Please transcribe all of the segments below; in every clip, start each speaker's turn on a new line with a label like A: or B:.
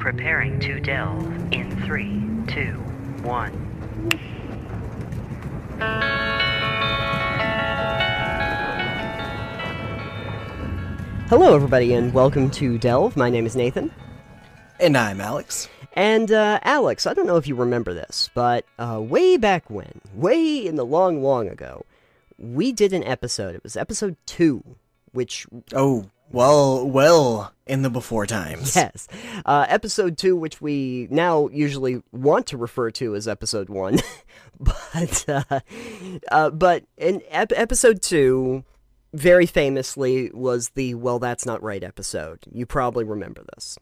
A: Preparing to delve in three, two, one.
B: Hello, everybody, and welcome to Delve. My name is Nathan.
C: And I'm Alex.
B: And, uh, Alex, I don't know if you remember this, but uh, way back when, way in the long, long ago, we did an episode. It was episode two, which,
C: Oh, well, well, in the before times.
B: yes, uh, episode two, which we now usually want to refer to as episode one. but, uh, uh, but in ep- episode two, very famously, was the Well, That's Not Right episode. You probably remember this.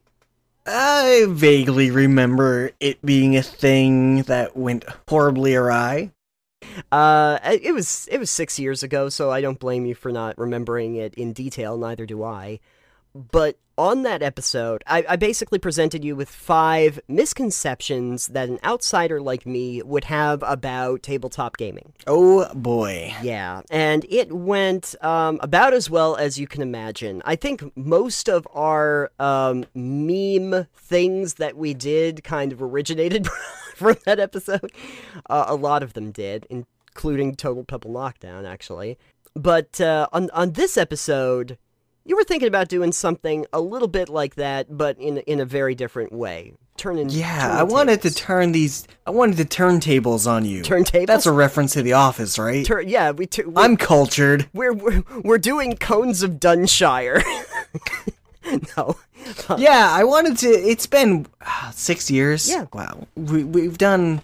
C: I vaguely remember it being a thing that went horribly awry.
B: Uh, it was it was six years ago, so I don't blame you for not remembering it in detail. Neither do I. But on that episode, I, I basically presented you with five misconceptions that an outsider like me would have about tabletop gaming.
C: Oh boy.
B: Yeah, and it went um, about as well as you can imagine. I think most of our um, meme things that we did kind of originated from that episode. Uh, a lot of them did, including Total Pebble Lockdown, actually. But uh, on on this episode, you were thinking about doing something a little bit like that, but in in a very different way. Turning
C: Yeah,
B: turning
C: I wanted to turn these. I wanted to turn tables on you.
B: Turntables?
C: That's a reference to The Office, right?
B: Tur- yeah, we. Tur-
C: I'm cultured.
B: we're, we're we're doing cones of Dunshire. no.
C: Yeah, I wanted to. It's been ah, six years.
B: Yeah.
C: Wow. We, we've done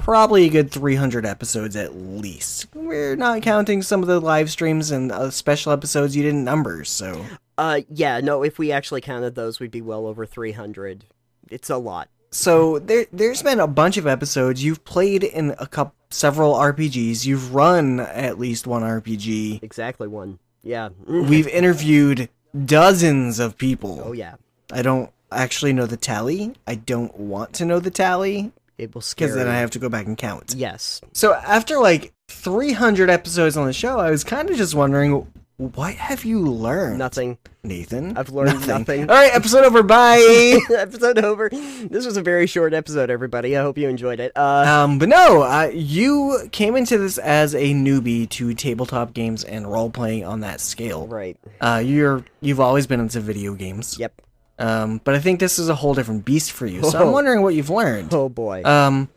C: probably a good 300 episodes at least. We're not counting some of the live streams and uh, special episodes you didn't number, so.
B: Uh, yeah, no. If we actually counted those, we'd be well over three hundred. It's a lot.
C: So there, there's been a bunch of episodes. You've played in a couple, several RPGs. You've run at least one RPG.
B: Exactly one. Yeah.
C: We've interviewed dozens of people.
B: Oh yeah.
C: I don't actually know the tally. I don't want to know the tally
B: It will scare.
C: because then I have to go back and count.
B: Yes.
C: So after like 300 episodes on the show, I was kind of just wondering, what have you learned,
B: Nothing.
C: Nathan?
B: I've learned nothing.
C: All right, episode over. Bye.
B: episode over. This was a very short episode, everybody. I hope you enjoyed it. Uh,
C: Um, but no, uh, you came into this as a newbie to tabletop games and role playing on that scale.
B: right.
C: Uh, you're you've always been into video games.
B: Yep.
C: Um, but I think this is a whole different beast for you. So I'm
B: Oh.
C: wondering what you've learned.
B: Oh boy.
C: Um,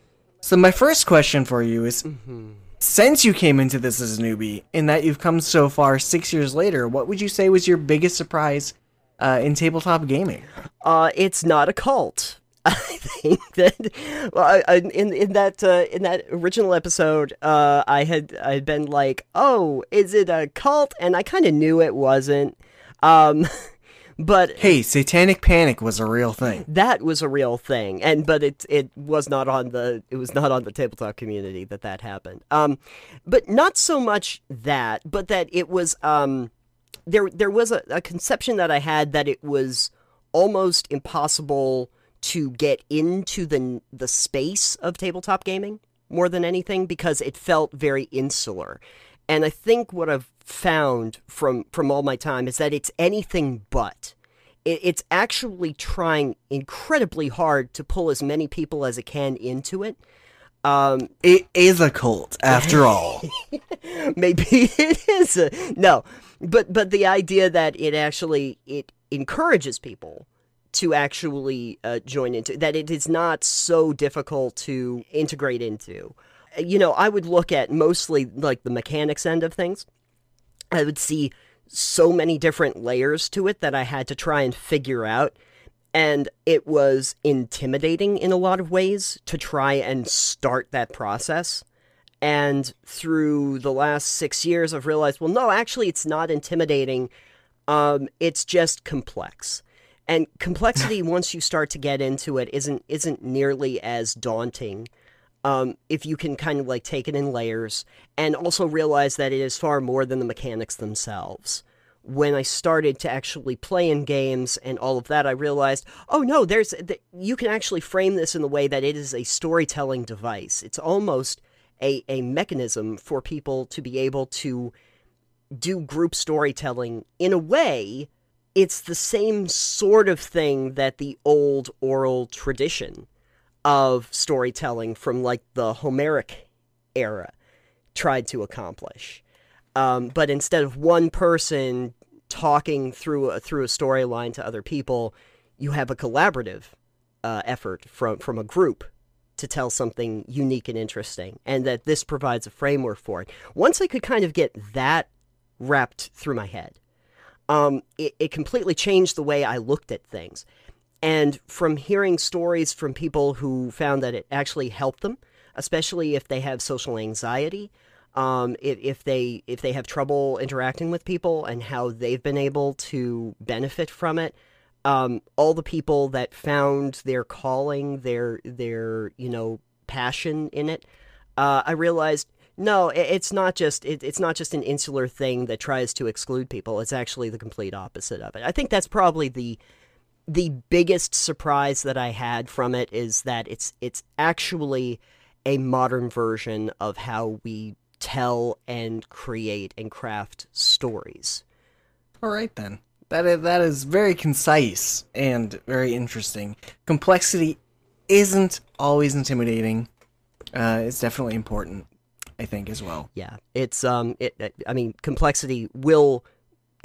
C: so my first question for you is,
B: Mm-hmm.
C: Since you came into this as a newbie, in that you've come so far six years later, what would you say was your biggest surprise uh, in tabletop gaming?
B: Uh, it's not a cult. I think that well, I, in in that uh, in that original episode, uh, I had I had been like, "Oh, is it a cult?" And I kind of knew it wasn't. Um, but
C: Hey, Satanic Panic was a real thing.
B: that was a real thing, and but it it was not on the it was not on the tabletop community that that happened. Um, but not so much that, but that it was um, there there was a, a conception that I had that it was almost impossible to get into the the space of tabletop gaming more than anything because it felt very insular. And I think what I've found from from all my time is that it's anything but. It, it's actually trying incredibly hard to pull as many people as it can into it. Um,
C: It is a cult, after all.
B: maybe it is a, no but but the idea that it actually it encourages people to actually uh, join into that it is not so difficult to integrate into you know i would look at mostly like the mechanics end of things i would see so many different layers to it that i had to try and figure out and it was intimidating in a lot of ways to try and start that process and through the last six years, I've realized, well, no, actually, it's not intimidating. Um, it's just complex, and complexity once you start to get into it isn't isn't nearly as daunting. Um, if you can kind of like take it in layers and also realize that it is far more than the mechanics themselves. When I started to actually play in games and all of that, I realized, oh no, there's th- you can actually frame this in the way that it is a storytelling device. It's almost a, a mechanism for people to be able to do group storytelling in a way it's the same sort of thing that the old oral tradition of storytelling from like the Homeric era tried to accomplish. Um, but instead of one person talking through a, through a storyline to other people, you have a collaborative uh, effort from from a group to tell something unique and interesting, and that this provides a framework for it. Once I could kind of get that wrapped through my head, um, it, it completely changed the way I looked at things. And from hearing stories from people who found that it actually helped them, especially if they have social anxiety, um, if, if they if they have trouble interacting with people, and how they've been able to benefit from it, um, all the people that found their calling, their their you know passion in it, uh, I realized no, it's not just it, it's not just an insular thing that tries to exclude people. It's actually the complete opposite of it. I think that's probably the the biggest surprise that I had from it is that it's it's actually a modern version of how we tell and create and craft stories.
C: All right then. That is, that is very concise and very interesting. Complexity isn't always intimidating. Uh, it's definitely important, I think, as well.
B: Yeah, it's um, it. I mean, complexity will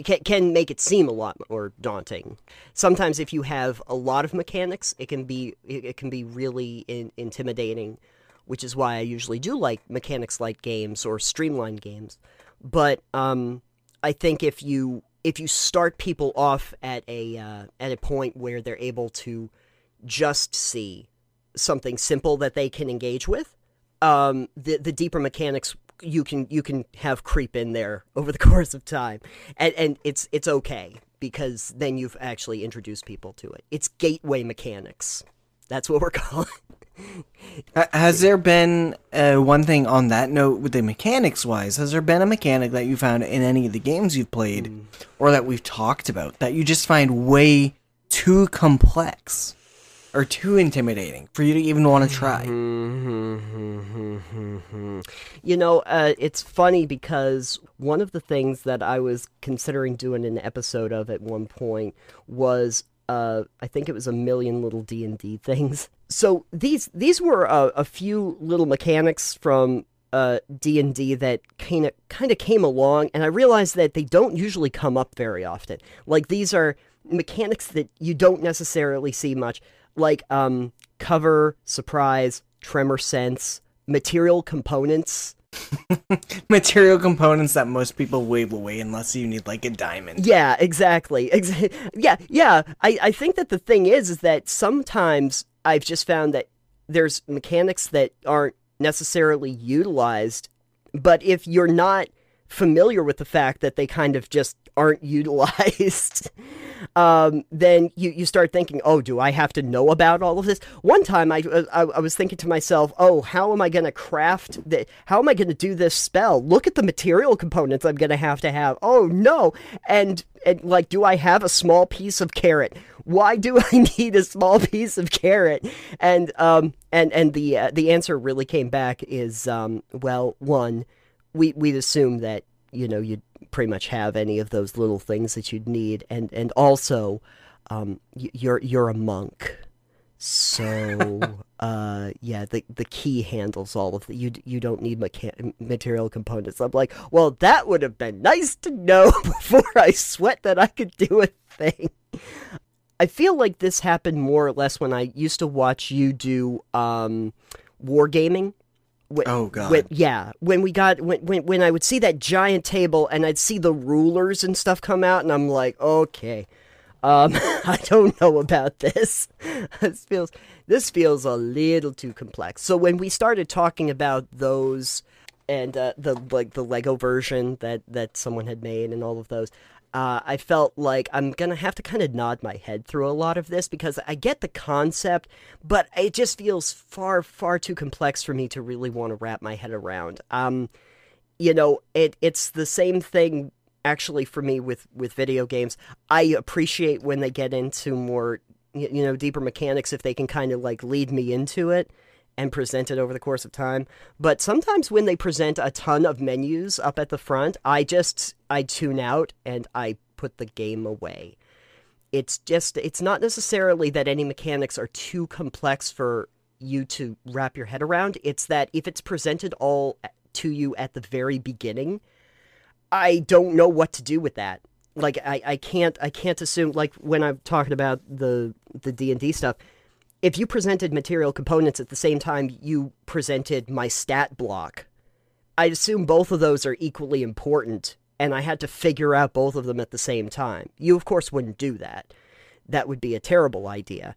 B: can, can make it seem a lot more daunting. Sometimes, if you have a lot of mechanics, it can be it, can be really in, intimidating, which is why I usually do like mechanics light games or streamlined games. But um, I think if you if you start people off at a uh, at a point where they're able to just see something simple that they can engage with, um, the the deeper mechanics you can you can have creep in there over the course of time, and and it's it's okay because then you've actually introduced people to it. It's gateway mechanics. That's what we're calling.
C: Has there been uh, one thing on that note with the mechanics wise? Has there been a mechanic that you found in any of the games you've played mm. or that we've talked about that you just find way too complex or too intimidating for you to even want to try?
B: You know, uh, it's funny because one of the things that I was considering doing an episode of at one point was uh, I think it was a million little D and D things. So these these were a, a few little mechanics from uh, D and D that kind of kind of came along, and I realized that they don't usually come up very often. Like these are mechanics that you don't necessarily see much, like um, cover, surprise, tremor sense, material components.
C: material components that most people wave away unless you need like a diamond.
B: Yeah, exactly. Ex- yeah, yeah. I, I think that the thing is is that sometimes I've just found that there's mechanics that aren't necessarily utilized, but if you're not familiar with the fact that they kind of just aren't utilized, um, then you, you start thinking, oh, do I have to know about all of this? One time I, I, I was thinking to myself, oh, how am I going to craft the, how am I going to do this spell? Look at the material components I'm going to have to have. Oh, no. And, and like, do I have a small piece of carrot? Why do I need a small piece of carrot? And, um, and, and the, uh, the answer really came back is, um, well, one, we, we'd assume that, you know, you'd pretty much have any of those little things that you'd need, and and also, um, you're you're a monk, so uh, yeah, the the ki handles all of the you you don't need mecha- material components. I'm like, well, that would have been nice to know before I sweat that I could do a thing. I feel like this happened more or less when I used to watch you do um, wargaming
C: when, oh god.
B: When, yeah, when we got when, when when I would see that giant table and I'd see the rulers and stuff come out, and I'm like, okay, um, I don't know about this. this feels this feels a little too complex. So when we started talking about those and uh, the like the Lego version that that someone had made and all of those, uh, I felt like I'm gonna have to kind of nod my head through a lot of this because I get the concept, but it just feels far, far too complex for me to really want to wrap my head around. Um, you know, it it's the same thing actually for me with with video games. I appreciate when they get into more you know deeper mechanics if they can kind of like lead me into it and present it over the course of time. But sometimes when they present a ton of menus up at the front, I just I tune out and I put the game away. It's just it's not necessarily that any mechanics are too complex for you to wrap your head around. It's that if it's presented all to you at the very beginning, I don't know what to do with that. Like I, I can't I can't assume like when I'm talking about the the D and D stuff, if you presented material components at the same time you presented my stat block, I'd assume both of those are equally important and I had to figure out both of them at the same time. You of course wouldn't do that. That would be a terrible idea.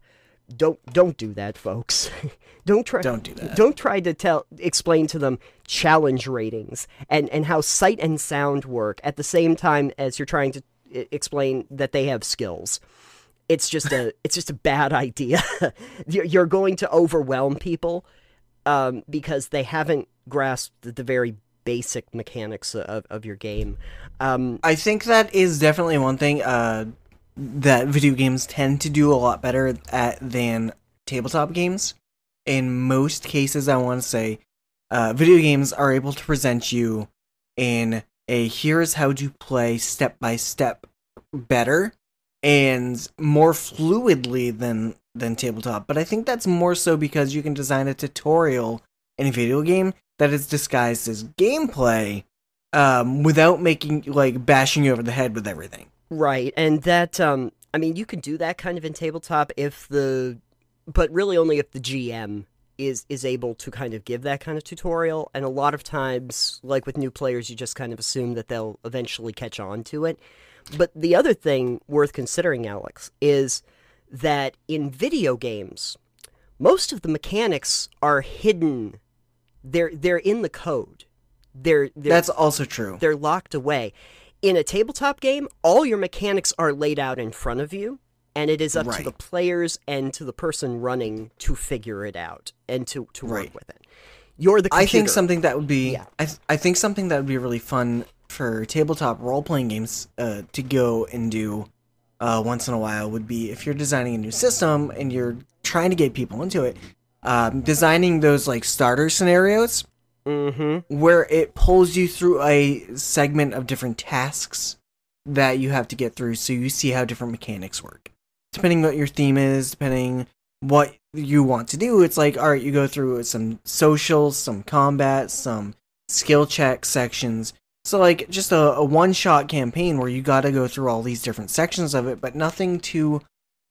B: Don't don't do that, folks. don't try
C: Don't do that.
B: Don't try to tell explain to them challenge ratings and and how sight and sound work at the same time as you're trying to explain that they have skills. It's just a it's just a bad idea. you're, going to overwhelm people um, because they haven't grasped the, the very basic mechanics of, of your game. Um,
C: I think that is definitely one thing uh, that video games tend to do a lot better at than tabletop games. In most cases, I want to say, uh, video games are able to present you in a here's how to play step by step better and more fluidly than than tabletop. But I think that's more so because you can design a tutorial in a video game that is disguised as gameplay um, without making like bashing you over the head with everything.
B: Right, and that um I mean you can do that kind of in tabletop if the but really only if the GM is is able to kind of give that kind of tutorial and a lot of times like with new players you just kind of assume that they'll eventually catch on to it. But the other thing worth considering Alex is that in video games most of the mechanics are hidden. They're they're in the code. They're, they're
C: That's also true.
B: they're locked away. In a tabletop game, all your mechanics are laid out in front of you, and it is up to the players and to the person running to figure it out and to, to work
C: Right.
B: with it. You're the
C: I think something that would be
B: Yeah.
C: I, th- I think something that would be really fun for tabletop role playing games uh, to go and do uh, once in a while would be if you're designing a new system and you're trying to get people into it, um, designing those like starter scenarios
B: Mm-hmm.
C: where it pulls you through a segment of different tasks that you have to get through so you see how different mechanics work. Depending what your theme is, depending what you want to do, it's like, all right, you go through some social, some combat, some skill check sections. So, like, just a, a one shot campaign where you got to go through all these different sections of it, but nothing too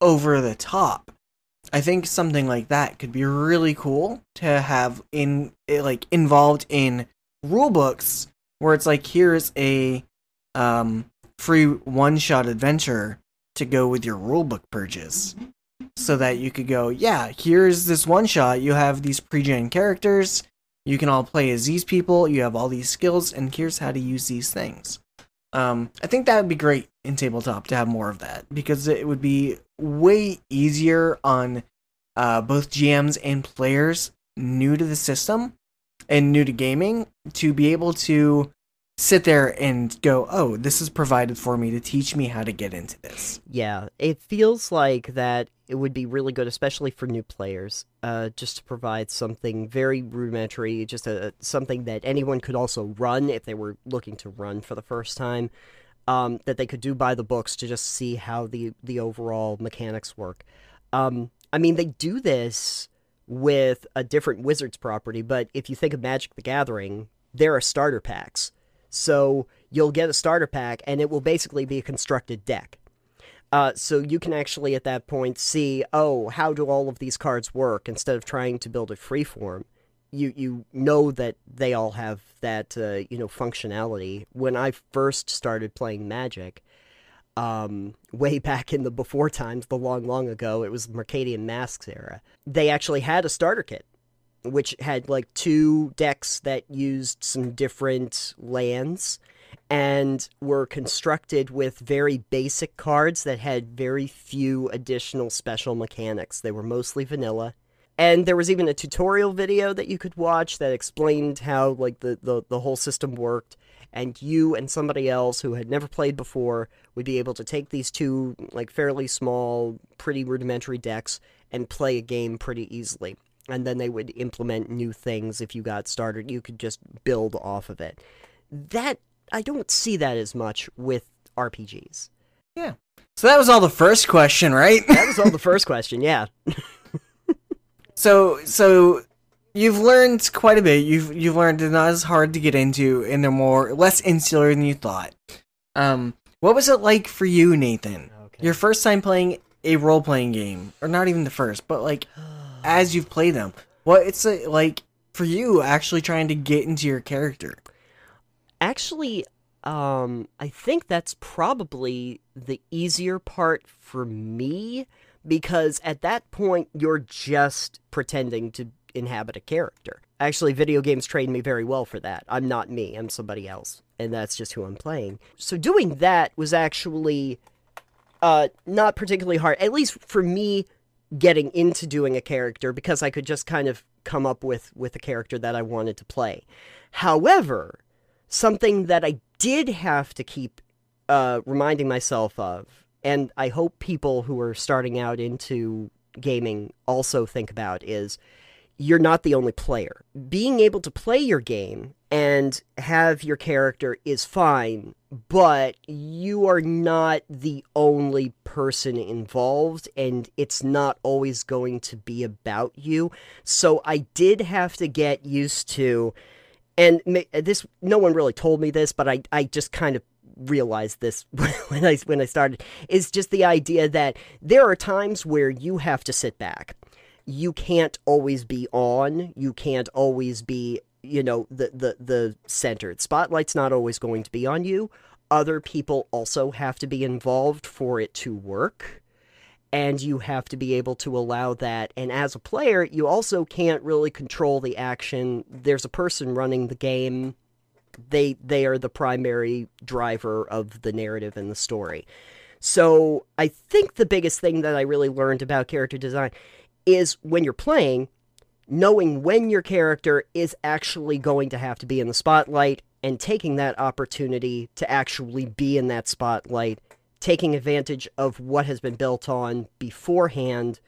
C: over the top. I think something like that could be really cool to have in eh, like involved in rule books where it's like here's a um free one shot adventure to go with your rulebook purchase. So that you could go yeah here's this one shot you have these pre-gen characters you can all play as these people. You have all these skills and here's how to use these things. Um i think that would be great in tabletop to have more of that because it would be way easier on uh, both gms and players new to the system and new to gaming to be able to sit there and go, oh, this is provided for me to teach me how to get into this.
B: Yeah, it feels like that it would be really good, especially for new players, uh, just to provide something very rudimentary, just a something that anyone could also run if they were looking to run for the first time, um, that they could do by the books to just see how the the overall mechanics work. Um, I mean, they do this with a different Wizards property, but if you think of Magic the Gathering, there are starter packs. So you'll get a starter pack, and it will basically be a constructed deck. Uh, so you can actually at that point see, oh, how do all of these cards work? Instead of trying to build a freeform, you you know that they all have that uh, you know functionality. When I first started playing Magic, um, way back in the before times, the long long ago, it was Mercadian Masks era. They actually had a starter kit which had like two decks that used some different lands and were constructed with very basic cards that had very few additional special mechanics. They were mostly vanilla. And there was even a tutorial video that you could watch that explained how like the, the, the whole system worked. And you and somebody else who had never played before would be able to take these two like fairly small, pretty rudimentary decks and play a game pretty easily and then they would implement new things if you got started you could just build off of it that i don't see that as much with rpgs
C: Yeah. So that was all the first question, right?
B: That was all the first question. Yeah.
C: So so you've learned quite a bit. You've you've learned they're not as hard to get into and they're more less insular than you thought. Um what was it like for you, Nathan?
B: Okay.
C: Your first time playing a role playing game. Or not even the first, but like as you've played them. What it's like for you actually trying to get into your character.
B: Actually, um, I think that's probably the easier part for me because at that point you're just pretending to inhabit a character. Actually, video games trained me very well for that. I'm not me, I'm somebody else, and that's just who I'm playing. So doing that was actually uh not particularly hard, at least for me getting into doing a character because I could just kind of come up with with a character that I wanted to play. However, something that I did have to keep uh, reminding myself of, and I hope people who are starting out into gaming also think about is you're not the only player. Being able to play your game and have your character is fine, but you are not the only person involved, and it's not always going to be about you. So I did have to get used to, and this no one really told me this, but I I just kind of realized this when I when I started is just the idea that there are times where you have to sit back you can't always be on you can't always be you know the the the centered spotlight's not always going to be on you. Other people also have to be involved for it to work and you have to be able to allow that. And as a player you also can't really control the action. There's a person running the game. They they are the primary driver of the narrative and the story. So i think the biggest thing that i really learned about character design is when you're playing, knowing when your character is actually going to have to be in the spotlight and taking that opportunity to actually be in that spotlight, taking advantage of what has been built on beforehand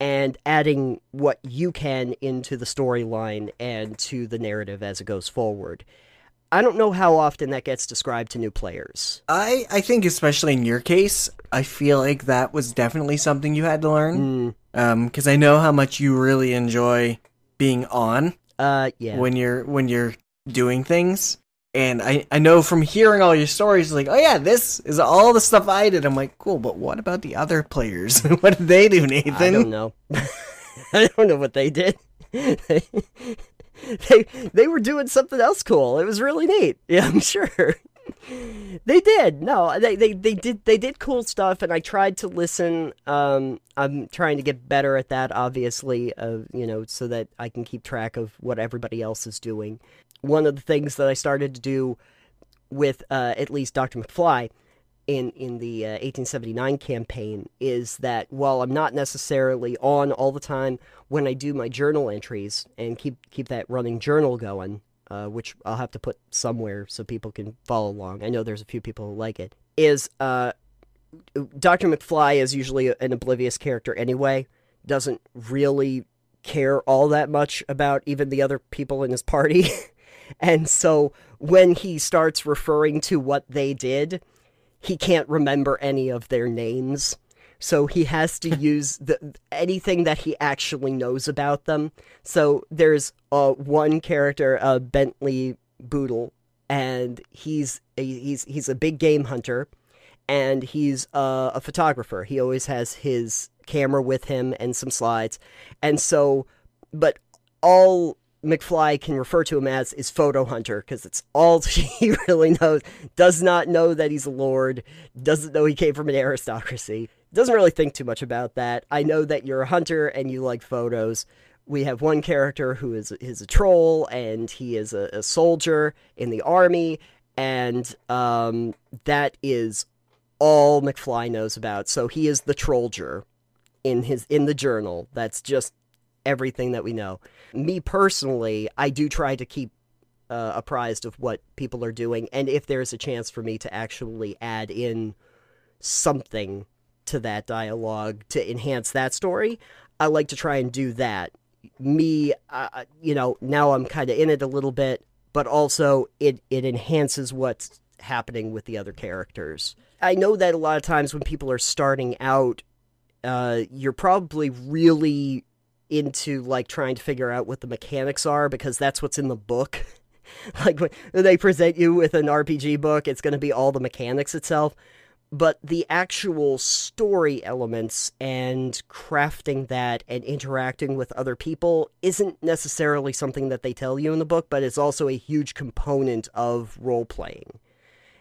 B: and adding what you can into the storyline and to the narrative as it goes forward. I don't know how often that gets described to new players.
C: I I think especially in your case, I feel like that was definitely something you had to learn.
B: Mm,
C: Um, because I know how much you really enjoy being on
B: uh, yeah.
C: when you're when you're doing things. And I, I know from hearing all your stories, like, oh yeah, this is all the stuff I did. I'm like, cool, but what about the other players? what did they do, Nathan?
B: I don't know. I don't know what they did. they, they they were doing something else cool. It was really neat. Yeah, I'm sure. They did. No, they, they, they did they did cool stuff and I tried to listen. Um I'm trying to get better at that obviously, you know, so that I can keep track of what everybody else is doing. One of the things that I started to do with uh, at least Dr. McFly in in the uh, 1879 campaign is that while I'm not necessarily on all the time when I do my journal entries and keep keep that running journal going, uh, which I'll have to put somewhere so people can follow along. I know there's a few people who like it. Is uh, Dr. McFly is usually an oblivious character anyway. Doesn't really care all that much about even the other people in his party. and so when he starts referring to what they did, he can't remember any of their names. So he has to use the anything that he actually knows about them. So there's uh, one character, uh, Bentley Boodle, and he's a, he's he's a big game hunter, and he's uh, a photographer. He always has his camera with him and some slides, and so, but all McFly can refer to him as is photo hunter because it's all he really knows. Does not know that he's a lord. Doesn't know he came from an aristocracy. Doesn't really think too much about that. I know that you're a hunter and you like photos. We have one character who is is a troll and he is a, a soldier in the army, and um, that is all McFly knows about. So he is the trollger in his in the journal. That's just everything that we know. Me personally, I do try to keep uh, apprised of what people are doing, and if there's a chance for me to actually add in something to that dialogue to enhance that story, I like to try and do that. Me, uh, you know, now I'm kind of in it a little bit, but also it it enhances what's happening with the other characters. I know that a lot of times when people are starting out, uh, you're probably really into like trying to figure out what the mechanics are because that's what's in the book. like when they present you with an RPG book, it's going to be all the mechanics itself. But the actual story elements and crafting that and interacting with other people isn't necessarily something that they tell you in the book, but it's also a huge component of role playing.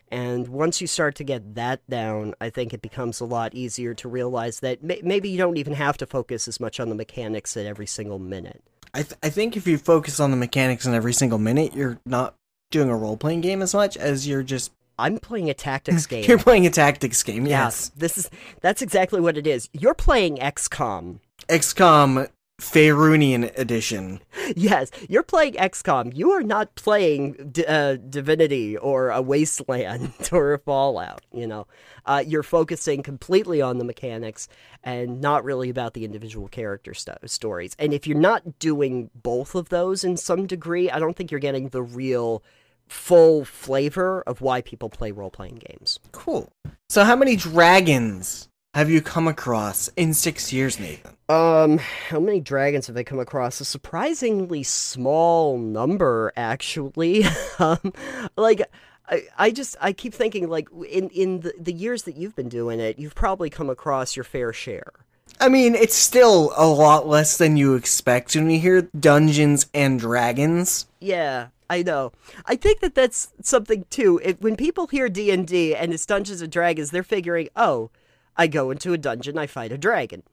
B: And once you start to get that down, I think it becomes a lot easier to realize that may- maybe you don't even have to focus as much on the mechanics at every single minute.
C: I, th- I think if you focus on the mechanics in every single minute, you're not doing a role playing game as much as you're just
B: I'm playing a tactics game.
C: you're playing a tactics game. Yes,
B: This is that's exactly what it is. You're playing XCOM.
C: XCOM Faerunian edition.
B: Yes, you're playing XCOM. You are not playing D- uh, Divinity or a Wasteland or a Fallout. You know, uh, you're focusing completely on the mechanics and not really about the individual character sto- stories. And if you're not doing both of those in some degree, I don't think you're getting the real full flavor of why people play role playing games.
C: Cool. So, how many dragons have you come across in six years, Nathan?
B: Um, how many dragons have I come across? A surprisingly small number, actually. um, like, I, I just I keep thinking like in in the, the years that you've been doing it, you've probably come across your fair share.
C: I mean, it's still a lot less than you expect when you hear Dungeons and Dragons.
B: Yeah, I know. I think that that's something too. It, when people hear D and D and it's Dungeons and Dragons, they're figuring, oh, I go into a dungeon, I fight a dragon.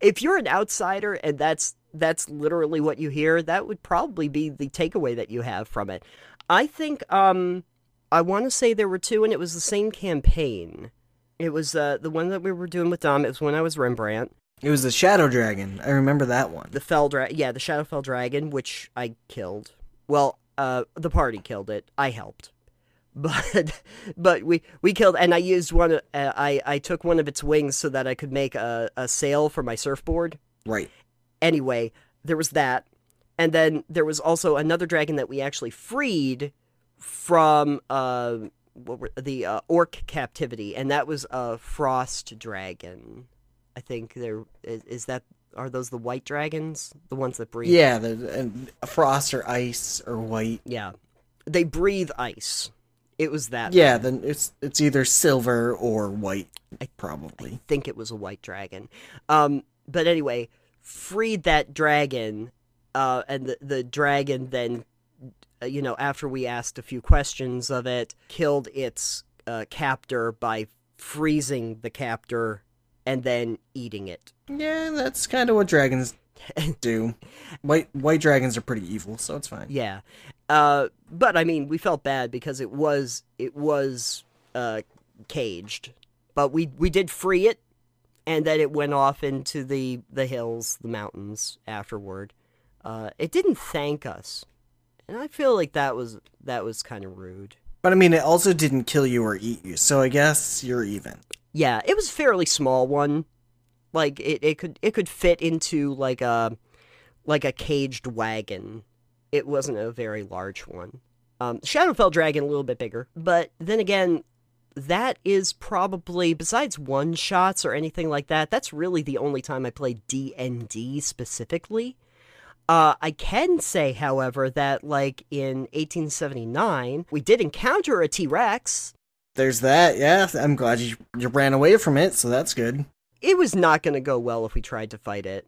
B: If you're an outsider and that's that's literally what you hear, that would probably be the takeaway that you have from it. I think um I want to say there were two and it was the same campaign. It was uh, the one that we were doing with Dom. It was when I was Rembrandt.
C: It was the Shadow Dragon. I remember that one.
B: The Fell Dragon. yeah, the Shadowfell Dragon, which I killed. Well, uh, the party killed it. I helped, but but we we killed, and I used one. Uh, I I took one of its wings so that I could make a a sail for my surfboard.
C: Right.
B: Anyway, there was that, and then there was also another dragon that we actually freed from uh what were, the uh, orc captivity, and that was a frost dragon. I think there is, is that are those the white dragons, the ones that breathe?
C: Yeah, the and frost or ice or white.
B: Yeah. They breathe ice. It was that.
C: Yeah, then it's it's either silver or white, I, probably.
B: I think it was a white dragon. Um, but anyway, freed that dragon, uh, and the, the dragon then, uh, you know, after we asked a few questions of it, killed its uh, captor by freezing the captor and then eating it.
C: Yeah, that's kind of what dragons do. White white dragons are pretty evil, so it's fine.
B: Yeah. Uh, but I mean, we felt bad because it was it was uh, caged, but we we did free it, and then it went off into the the hills, the mountains afterward. Uh, it didn't thank us, and I feel like that was that was kind of rude.
C: But I mean, it also didn't kill you or eat you, so I guess you're even.
B: Yeah, it was a fairly small one. Like it, it could it could fit into like a like a caged wagon. It wasn't a very large one. Um, Shadowfell Dragon a little bit bigger, but then again, that is probably besides one shots or anything like that. That's really the only time I played D and D specifically. Uh, I can say, however, that like in 1879, we did encounter a T Rex.
C: There's that. Yeah, I'm glad you you ran away from it, so that's good.
B: It was not going to go well if we tried to fight it.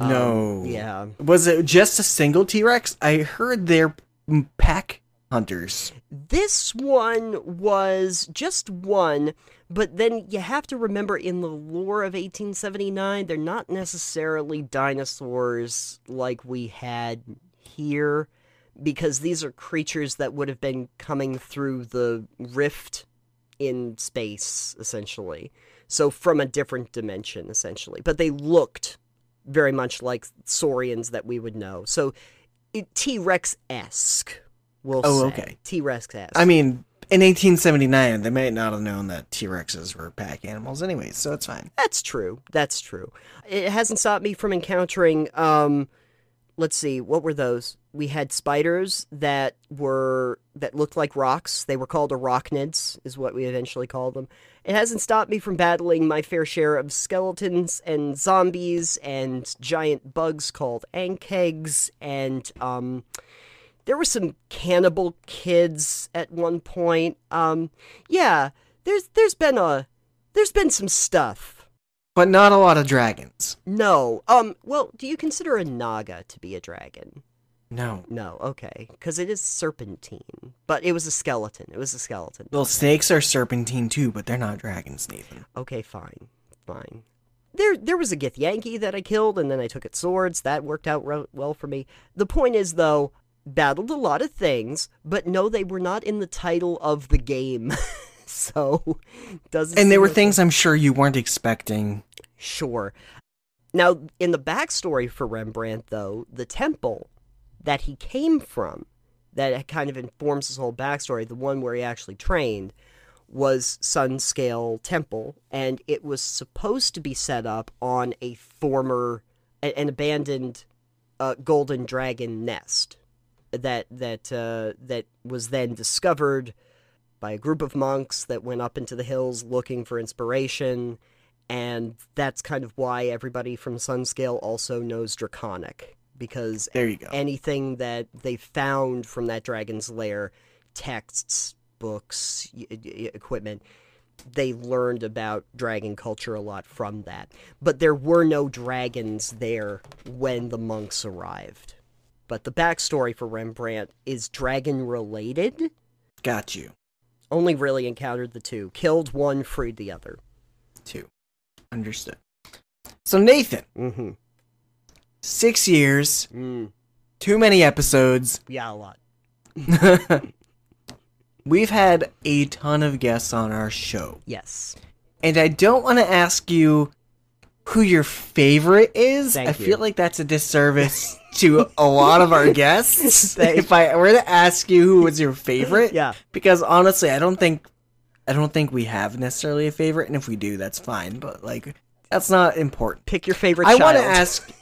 B: Um,
C: no.
B: Yeah.
C: Was it just a single T Rex? I heard they're mm, pack hunters.
B: This one was just one, but then you have to remember in the lore of 1879, they're not necessarily dinosaurs like we had here, because these are creatures that would have been coming through the rift in space, essentially. So from a different dimension, essentially. But they looked very much like saurians that we would know. So T Rex esque, we'll
C: Oh,
B: say.
C: okay.
B: T Rex esque.
C: I mean, in 1879, they might not have known that T Rexes were pack animals, anyway, so it's fine.
B: That's true. That's true. It hasn't stopped me from encountering um let's see, what were those? We had spiders that were that looked like rocks. They were called arachnids, is what we eventually called them. It hasn't stopped me from battling my fair share of skeletons and zombies and giant bugs called ankhegs and um there were some cannibal kids at one point. Um yeah, there's there's been a there's been some stuff.
C: But not a lot of dragons.
B: No. Um well, do you consider a naga to be a dragon?
C: No.
B: No, okay, because it is serpentine, but it was a skeleton. It was a skeleton.
C: Well, snakes are serpentine too, but they're not dragons, Nathan.
B: Okay, fine, fine. There, there was a Githyanki that I killed, and then I took its swords. That worked out well for me. The point is, though, battled a lot of things, but no, they were not in the title of the game. so, doesn't.
C: And there were
B: like-
C: things I'm sure you weren't expecting.
B: Sure. Now, in the backstory for Rembrandt, though, the temple that he came from, that kind of informs his whole backstory, the one where he actually trained, was Sunscale Temple, and it was supposed to be set up on a former, an abandoned uh, golden dragon nest that that uh, that was then discovered by a group of monks that went up into the hills looking for inspiration and that's kind of why everybody from Sunscale also knows Draconic because
C: There you go.
B: anything that they found from that dragon's lair, texts, books, y- y- equipment, they learned about dragon culture a lot from that. But there were no dragons there when the monks arrived. But the backstory for Rembrandt is dragon related.
C: Got you.
B: Only really encountered the two. Killed one, freed the other.
C: Two. Understood. So, Nathan,
B: Mm-hmm.
C: six years,
B: Mm.
C: too many episodes.
B: Yeah, a lot.
C: We've had a ton of guests on our show.
B: Yes.
C: And I don't want to ask you who your favorite is.
B: Thank
C: I
B: you.
C: feel like that's a disservice to a lot of our guests. If I were to ask you who was your favorite,
B: Yeah.
C: because honestly, I don't think I don't think we have necessarily a favorite, and if we do, that's fine. But like, that's not important.
B: Pick your favorite
C: I want to ask.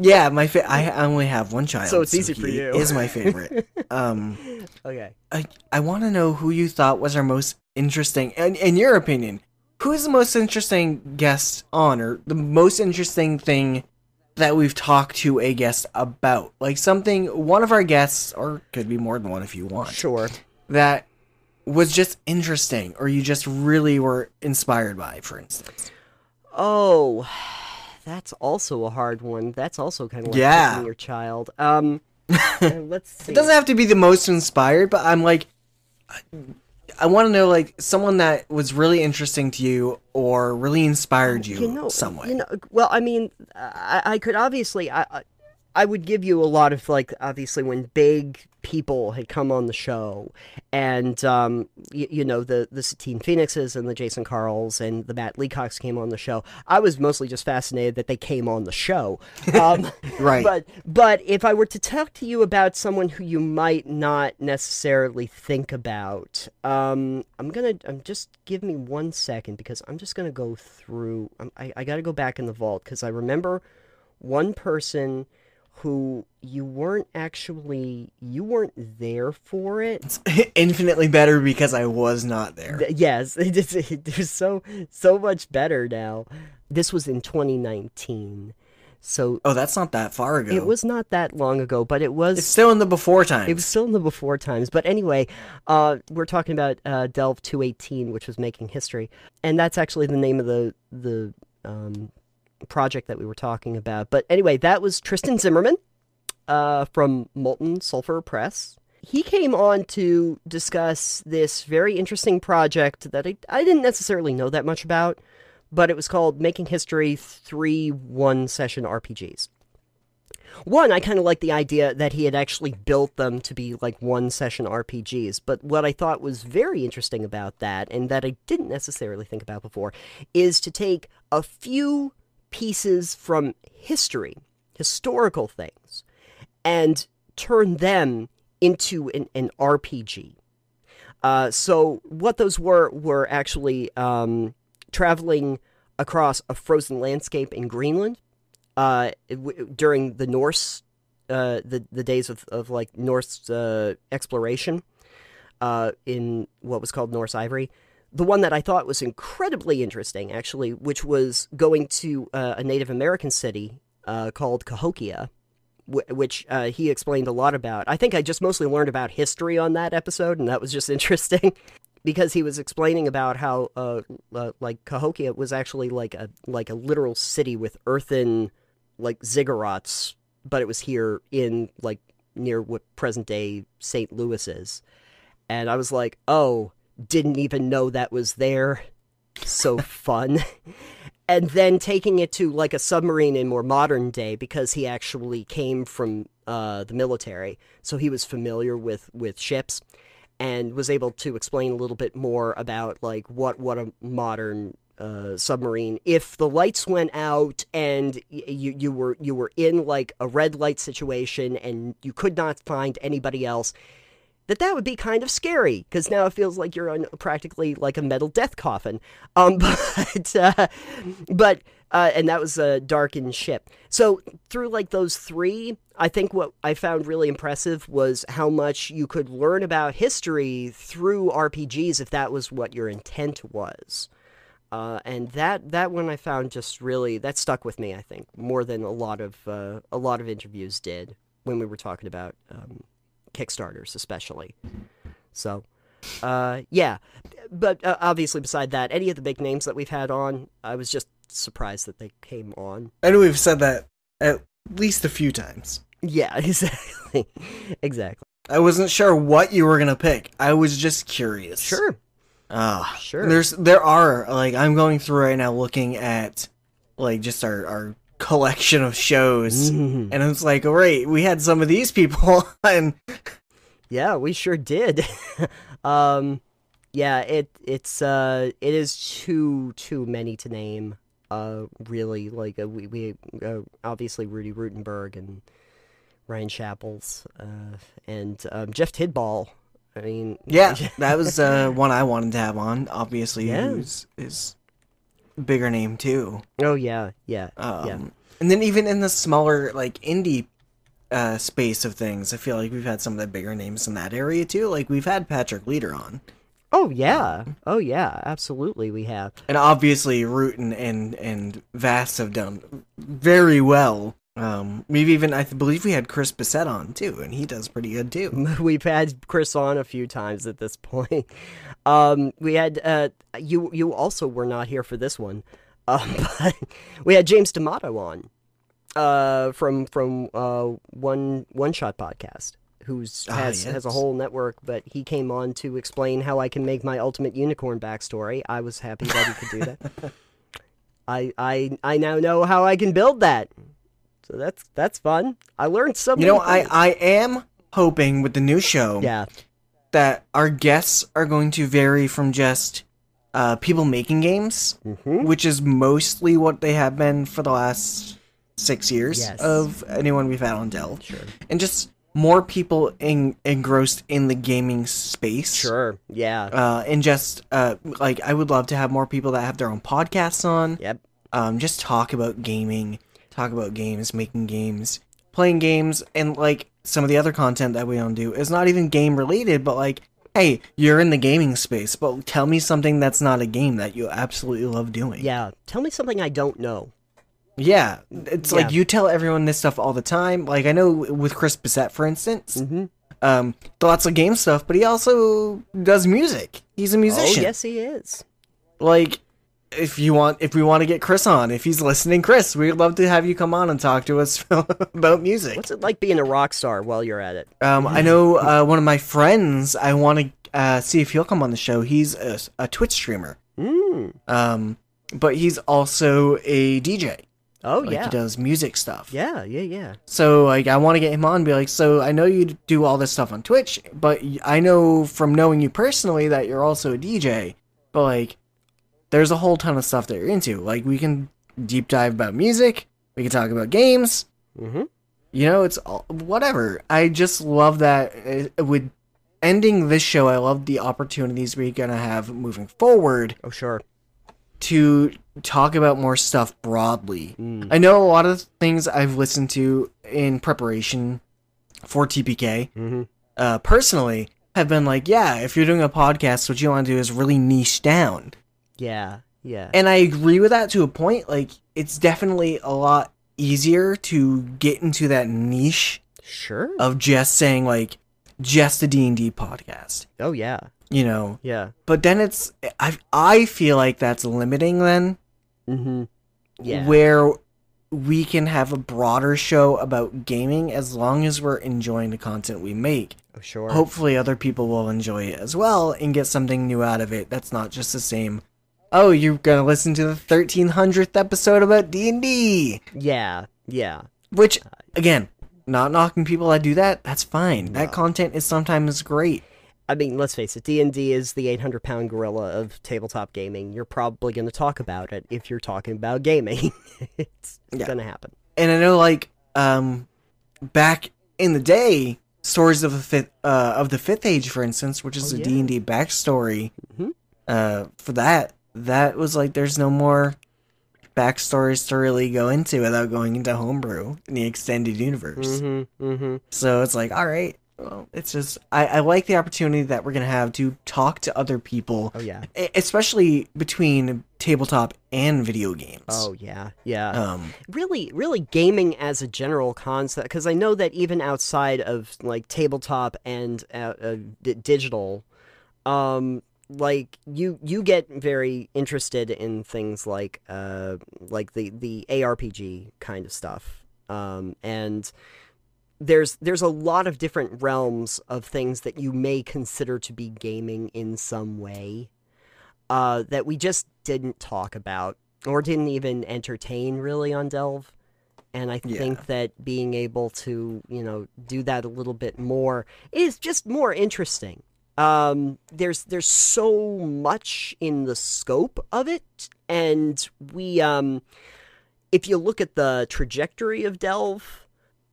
C: Yeah, my fa- I I only have one child,
B: So it's easy for you.
C: Is my favorite. um,
B: Okay.
C: I I want to know who you thought was our most interesting, and in your opinion, who is the most interesting guest on, or the most interesting thing that we've talked to a guest about, like something one of our guests, or could be more than one if you want,
B: Sure.
C: that was just interesting, or you just really were inspired by, for instance.
B: Oh, that's also a hard one. That's also kind of like
C: Yeah.
B: your child. Um, let's see.
C: It doesn't have to be the most inspired, but I'm like, I, want to know like someone that was really interesting to you or really inspired oh, you,
B: you know,
C: some way.
B: You know, well, I mean, I, I could obviously, I, I, would give you a lot of like, obviously, when big people had come on the show, and um, you, you know, the the Satine Phoenixes and the Jason Carls and the Matt Leacocks came on the show. I was mostly just fascinated that they came on the show. Um,
C: Right.
B: But but if I were to talk to you about someone who you might not necessarily think about, um, I'm gonna I'm just give me one second because I'm just gonna go through. I'm, I I got to go back in the vault because I remember one person who you weren't actually you weren't there for it.
C: Infinitely better because I was not there.
B: Th- Yes, it is, it was so so much better now. This was in 2019, so
C: Oh, that's not that far ago.
B: it was not that long ago, but it was
C: It's still in the before times.
B: It was still in the before times, but anyway, uh, we're talking about uh, Delve 218, which was making history, and that's actually the name of the the um, project that we were talking about. But anyway, that was Tristan Zimmerman uh, from Molten Sulfur Press. He came on to discuss this very interesting project that I, I didn't necessarily know that much about, but it was called Making History 3 one session RPGs. One, I kind of like the idea that he had actually built them to be like one session RPGs, but what I thought was very interesting about that, and that I didn't necessarily think about before, is to take a few pieces from history, historical things, and turn them into an, an RPG. Uh, so what those were were actually um, traveling across a frozen landscape in Greenland uh, during the Norse uh, the the days of, of like Norse uh, exploration uh, in what was called Norse Ivory. The one that I thought was incredibly interesting, actually, which was going to uh, a Native American city uh, called Cahokia, wh- which uh, he explained a lot about. I think I just mostly learned about history on that episode, and that was just interesting because he was explaining about how, uh, uh, like Cahokia was actually like a like a literal city with earthen like ziggurats, but it was here in like near what present day St. Louis is. And I was like, oh, didn't even know that was there. So fun. and then taking it to like a submarine in more modern day because he actually came from uh, the military. So he was familiar with, with ships and was able to explain a little bit more about like what, what a modern uh, submarine if the lights went out and y- you you were you were in like a red light situation and you could not find anybody else that that would be kind of scary because now it feels like you're on practically like a metal death coffin um but uh, but uh, and that was a darkened ship so through like those three i think what i found really impressive was how much you could learn about history through rpgs if that was what your intent was uh, and that that one I found just really that stuck with me. I think more than a lot of uh, a lot of interviews did when we were talking about um, Kickstarters, especially. So, uh, yeah, but uh, obviously, beside that, any of the big names that we've had on, I was just surprised that they came on.
C: I know we've said that at least a few times.
B: Yeah, exactly, exactly.
C: I wasn't sure what you were gonna pick. I was just curious.
B: Sure,
C: Ah,
B: Sure.
C: There's there are like I'm going through right now looking at like just our our collection of shows,
B: Mhm.
C: and it's like, all right, we had some of these people, and
B: Yeah, we sure did. um, yeah, it it's uh it is too too many to name. Uh, really, like uh, we we uh, obviously Rudy Rutenberg and Ryan Shapples, uh, and um, Jeff Tidball. I mean,
C: yeah, that was uh, one I wanted to have on. Obviously,
B: Yeah.
C: is a bigger name too.
B: oh yeah, yeah,
C: Um,
B: yeah.
C: And then even in the smaller like indie uh, space of things, I feel like we've had some of the bigger names in that area too. Like we've had Patrick Leder on,
B: Oh yeah, oh yeah, absolutely, we have.
C: and obviously Root and and, and Vast have done very well. Um, we've even I believe we had Chris Bissette on too, and he does pretty good too.
B: We've had Chris on a few times at this point. Um, we had uh, you. You also were not here for this one, um, but we had James D'Amato on uh, from from uh, one one shot podcast, who's
C: Ah,
B: has has a whole network. But he came on to explain how I can make my ultimate unicorn backstory. I was happy that he could do that. I I I now know how I can build that. So that's that's fun. I learned something.
C: You know, I I am hoping with the new show
B: yeah.
C: That our guests are going to vary from just uh, people making games,
B: Mhm.
C: which is mostly what they have been for the last six years
B: Yes.
C: of anyone we've had on Delve,
B: Sure.
C: and just more people en- engrossed in the gaming space.
B: Sure. Yeah.
C: Uh, and just uh, like I would love to have more people that have their own podcasts on.
B: Yep.
C: Um, just talk about gaming, talk about games, making games, playing games, and like some of the other content that we don't do is not even game related, but like, hey, you're in the gaming space, but tell me something that's not a game that you absolutely love doing.
B: Yeah. Tell me something I don't know.
C: Yeah, it's like you tell everyone this stuff all the time. Like I know with Chris Bissette, for instance,
B: Mm-hmm.
C: um, lots of game stuff, but he also does music. He's a musician.
B: Oh, yes, he is.
C: like if you want if we want to get chris on if he's listening chris we'd love to have you come on and talk to us about music
B: What's it like being a rock star while you're at it?
C: um, i know uh, one of my friends i want to uh, see if he'll come on the show he's a, a twitch streamer
B: Mm.
C: um, but he's also a dj
B: Oh,
C: like
B: yeah.
C: he does music stuff
B: Yeah, yeah, yeah.
C: so like i want to get him on and be like so i know you do all this stuff on twitch but I know from knowing you personally that you're also a dj but like there's a whole ton of stuff that you're into like we can deep dive about music we can talk about games
B: Mm-hmm.
C: you know it's all, whatever i just love that uh, with ending this show i love the opportunities we're gonna have moving forward
B: Oh, sure.
C: to talk about more stuff broadly
B: Mm.
C: I know a lot of things I've listened to in preparation for TPK,
B: Mhm.
C: uh, personally, have been like, yeah, if you're doing a podcast, what you want to do is really niche down.
B: Yeah, yeah.
C: And I agree with that to a point. Like, it's definitely a lot easier to get into that niche
B: Sure.
C: of just saying like just a D&D podcast,
B: oh yeah,
C: you know.
B: yeah.
C: But then it's I I feel like that's limiting then
B: Mm-hmm. Yeah.
C: where we can have a broader show about gaming as long as we're enjoying the content we make.
B: oh, sure.
C: Hopefully other people will enjoy it as well and get something new out of it. That's not just the same Oh, you're going to listen to the 1300th episode about D&D,
B: Yeah, yeah.
C: which again, not knocking people that do that. That's fine.
B: No.
C: That content is sometimes great.
B: I mean, let's face it. D and D is the 800 pound gorilla of tabletop gaming. You're probably going to talk about it if you're talking about gaming. it's
C: Yeah.
B: going to happen.
C: and I know like um back in the day, stories of the fifth uh, of the fifth age, for instance, which is
B: Oh,
C: a
B: yeah.
C: D and D backstory.
B: Mhm.
C: Uh, for that, that was like there's no more backstories to really go into without going into homebrew in the extended universe.
B: Mm-hmm. Mm-hmm.
C: So it's like, all right, well, it's just I, I like the opportunity that we're gonna have to talk to other people,
B: Oh yeah.
C: especially between tabletop and video games.
B: Oh yeah. Yeah.
C: Um,
B: really really gaming as a general concept because i know that even outside of like tabletop and uh, uh, d- digital um like you you get very interested in things like uh like the the arpg kind of stuff um and there's there's a lot of different realms of things that you may consider to be gaming in some way uh, that we just didn't talk about or didn't even entertain really on Delve. And I
C: Yeah.
B: think that being able to, you know, do that a little bit more is just more interesting. Um, there's there's so much in the scope of it, and we um, if you look at the trajectory of Delve,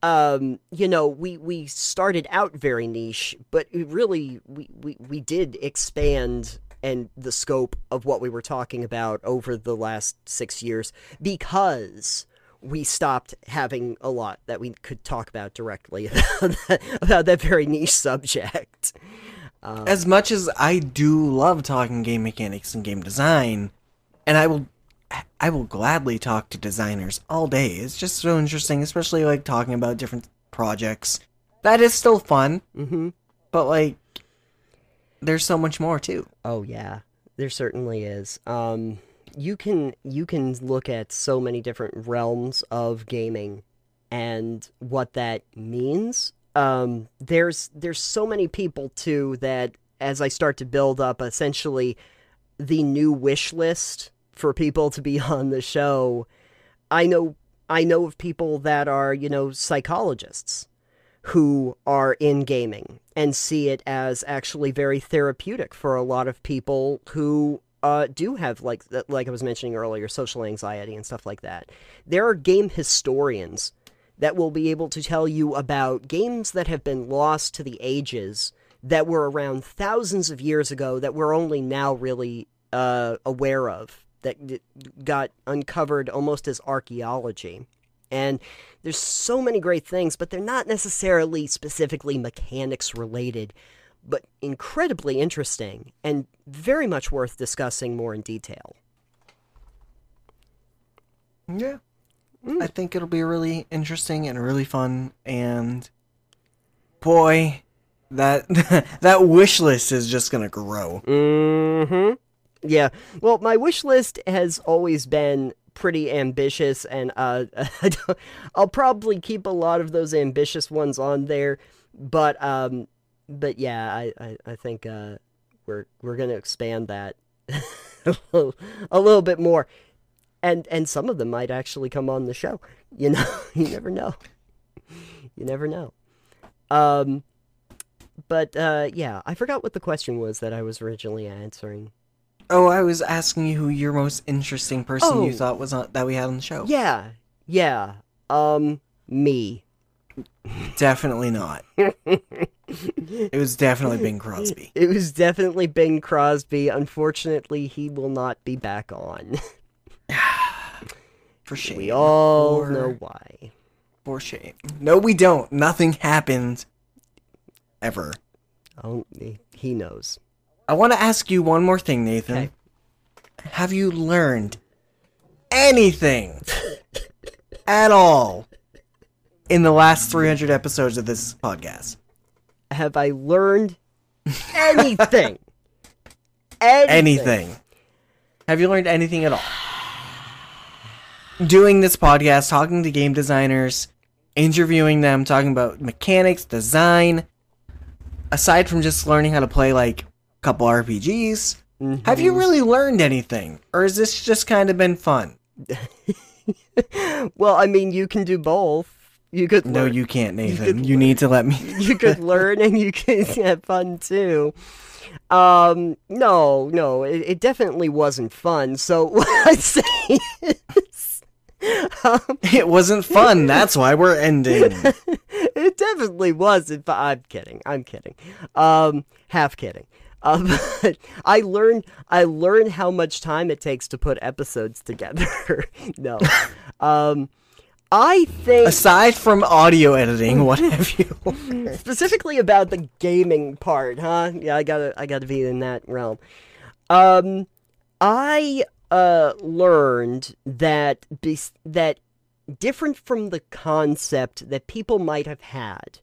B: um, you know, we we started out very niche, but really we, we we did expand and the scope of what we were talking about over the last six years because we stopped having a lot that we could talk about directly about that, about that very niche subject. Um,
C: as much as I do love talking game mechanics and game design, and I will I will gladly talk to designers all day. It's just so interesting, especially like talking about different projects. That is still fun,
B: mhm.
C: but like there's so much more too.
B: Oh yeah, there certainly is. Um, you can you can look at so many different realms of gaming and what that means. Um, there's there's so many people too that as I start to build up essentially the new wish list for people to be on the show, I know I know of people that are, you know, psychologists who are in gaming and see it as actually very therapeutic for a lot of people who uh, do have like like I was mentioning earlier social anxiety and stuff like that. There are game historians that will be able to tell you about games that have been lost to the ages that were around thousands of years ago that we're only now really uh, aware of that got uncovered almost as archaeology. And there's so many great things, but they're not necessarily specifically mechanics related, but incredibly interesting and very much worth discussing more in detail.
C: Yeah. I think it'll be really interesting and really fun and boy, that that wish list is just going to grow.
B: Mm-hmm. Yeah. Well, my wish list has always been pretty ambitious, and uh, I'll probably keep a lot of those ambitious ones on there. But um, but yeah, I I, I think uh, we're we're gonna expand that a little bit more, and and some of them might actually come on the show. You know, you never know. You never know. Um, but uh, yeah, I forgot what the question was that I was originally answering.
C: Oh, I was asking you who your most interesting person you
B: Oh.
C: thought was on, that we had on the show.
B: Yeah, yeah. Um, me.
C: Definitely not. it was definitely Bing Crosby.
B: It was definitely Bing Crosby. Unfortunately, he will not be back on.
C: For shame.
B: We all
C: Poor-
B: know why.
C: For shame. No, we don't. Nothing happened. Ever.
B: Oh, he- he knows.
C: I want to ask you one more thing, Nathan.
B: Okay.
C: Have you learned anything at all in the last 300 episodes of this podcast?
B: Have I learned anything? anything?
C: Anything. Have you learned anything at all? Doing this podcast, talking to game designers, interviewing them, talking about mechanics, design, aside from just learning how to play like a couple RPGs, have you really learned anything? Or has this just kind of been fun?
B: Well, I mean, you can do both. You could
C: No,
B: learn.
C: you can't, Nathan.
B: could
C: You need to let me.
B: you could learn and you could have fun too. Um, no, no, it, it definitely wasn't fun. So what I'd say is, um,
C: It wasn't fun. That's why we're ending.
B: it definitely wasn't. But I'm kidding. I'm kidding. Um, half kidding. Um, but I learned I learned how much time it takes to put episodes together. no, um, I think
C: Aside from audio editing, what have you? learned?
B: specifically about the gaming part, huh? Yeah, I gotta I gotta be in that realm. Um, I uh learned that bes- that different from the concept that people might have had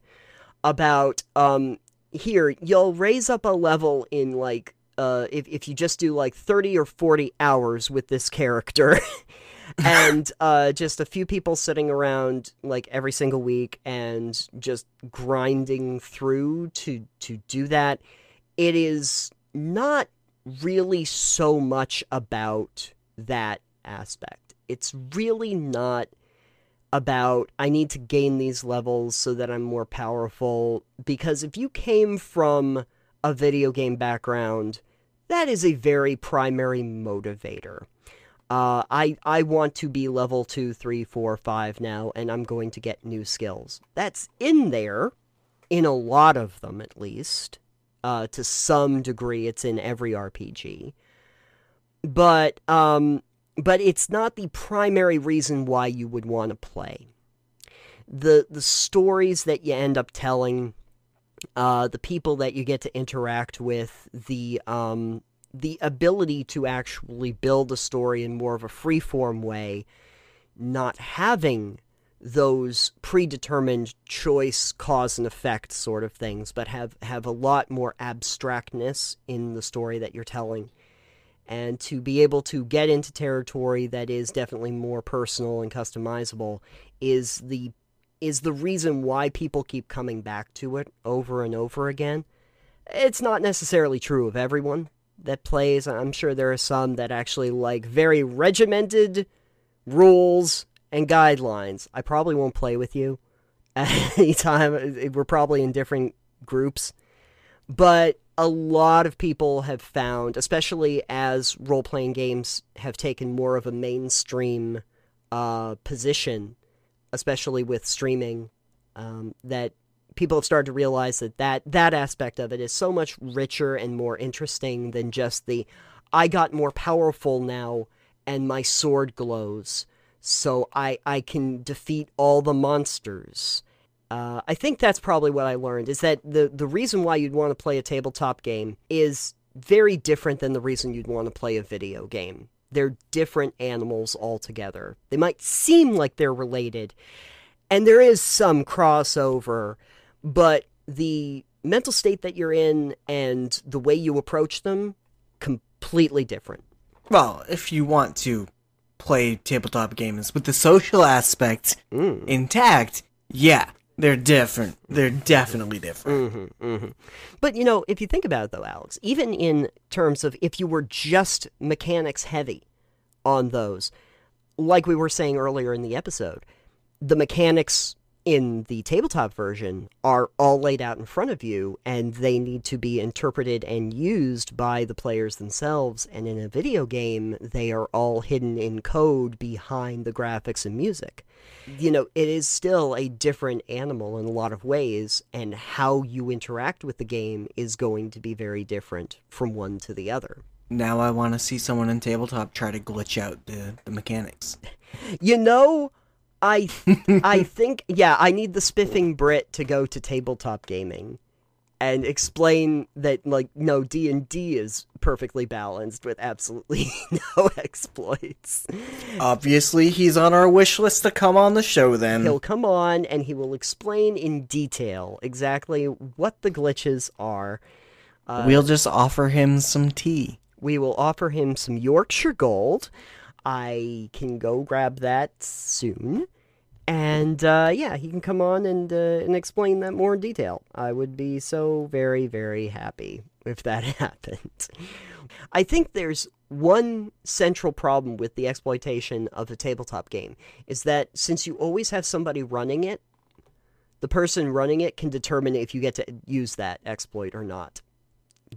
B: about um here you'll raise up a level in like uh if if you just do like 30 or 40 hours with this character and uh just a few people sitting around like every single week and just grinding through to to do that it is not really so much about that aspect it's really not about I need to gain these levels so that I'm more powerful because if you came from a video game background, that is a very primary motivator. Uh, I I want to be level two, three, four, five now, and I'm going to get new skills. That's in there, in a lot of them at least. Uh, to some degree, it's in every RPG. But um, but it's not the primary reason why you would want to play. The the stories that you end up telling, uh, the people that you get to interact with, the um, the ability to actually build a story in more of a freeform way, not having those predetermined choice cause and effect sort of things but have have a lot more abstractness in the story that you're telling and to be able to get into territory that is definitely more personal and customizable is the is the reason why people keep coming back to it over and over again. It's not necessarily true of everyone that plays. I'm sure there are some that actually like very regimented rules and guidelines. I probably won't play with you at any time. We're probably in different groups. But a lot of people have found, especially as role playing games have taken more of a mainstream uh, position, especially with streaming, um, that people have started to realize that, that that aspect of it is so much richer and more interesting than just the I got more powerful now and my sword glows, so I, I can defeat all the monsters. Uh, I think that's probably what I learned is that the the reason why you'd want to play a tabletop game is very different than the reason you'd want to play a video game. They're different animals altogether. They might seem like they're related, and there is some crossover, but the mental state that you're in and the way you approach them completely different.
C: Well, if you want to play tabletop games with the social aspect
B: Mm.
C: intact, yeah, they're different. They're definitely different.
B: Mm-hmm, mm-hmm. But you know, if you think about it though, Alex, even in terms of if you were just mechanics heavy on those, like we were saying earlier in the episode, the mechanics in the tabletop version are all laid out in front of you and they need to be interpreted and used by the players themselves and in a video game they are all hidden in code behind the graphics and music you know, it is still a different animal in a lot of ways, and how you interact with the game is going to be very different from one to the other.
C: Now I want to see someone in tabletop try to glitch out the, the mechanics.
B: You know, I I think yeah, I need the spiffing Brit to go to tabletop gaming and explain that like no D&D is perfectly balanced with absolutely no exploits.
C: Obviously, he's on our wish list to come on the show then.
B: He'll come on and he will explain in detail exactly what the glitches are.
C: Uh, we'll just offer him some tea.
B: We will offer him some Yorkshire Gold. I can go grab that soon. And uh, yeah, he can come on and uh, and explain that more in detail. I would be so very very happy if that happened. I think there's one central problem with the exploitation of a tabletop game is that since you always have somebody running it, the person running it can determine if you get to use that exploit or not.